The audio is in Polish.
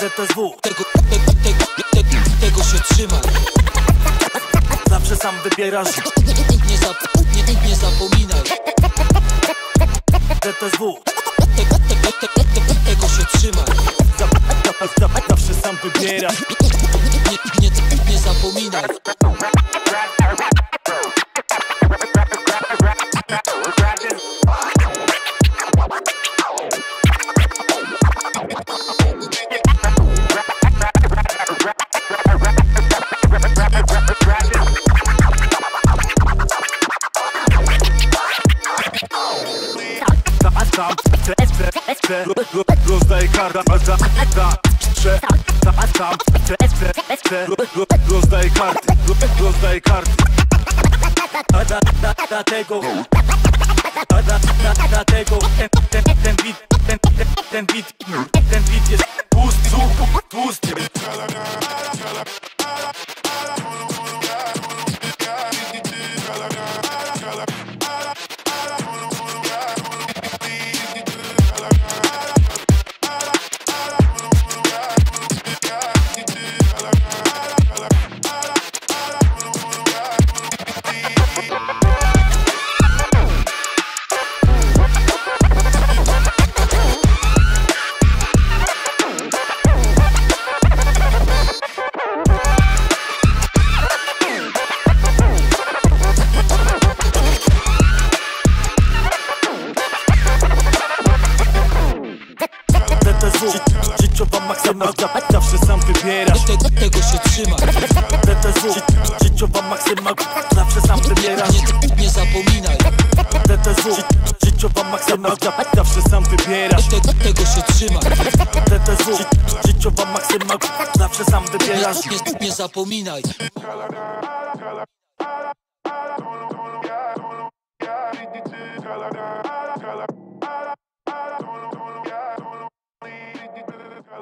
TTSW, tego, tego, tego, tego, tego się trzymam Zawsze sam wybierasz. Nikt nie, zap, nie, nie zapominaj TTSW Tam, Rozdaję karta, za, za Chcę, tam, tam, Rozdaję karty, ro- rozdaję karty Da- da- da- Dlatego da- da- da- Dlatego ten, ten, ten beat, ten, ten, ten beat Ten beat jest pusty, pusty Życiowa maksyma, za- zawsze sam wybierasz. Tego, tego się trzymaj ZSW Ży- Życiowa maksyma, zawsze sam wybierasz. Nie, nie zapominaj. ZSW Ży- Życiowa maksyma, za- zawsze sam wybierasz. Tego, tego się trzymaj ZSW Ży- Życiowa maksyma, zawsze sam wybierasz. Nie, nie zapominaj